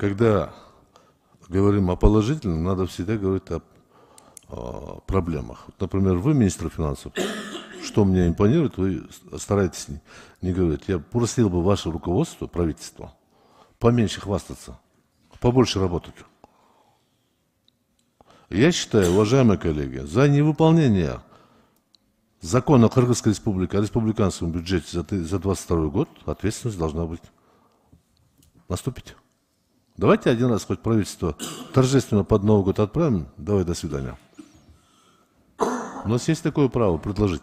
когда говорим о положительном, надо всегда говорить о, о проблемах. Вот, например, вы министр финансов, что мне импонирует, вы стараетесь не, не говорить. Я просил бы ваше руководство, правительство, поменьше хвастаться, побольше работать. Я считаю, уважаемые коллеги, за невыполнение закона Кыргызской республики о республиканском бюджете за 2022 год ответственность должна быть наступить. Давайте один раз хоть правительство торжественно под Новый год отправим. Давай, до свидания. У нас есть такое право предложить.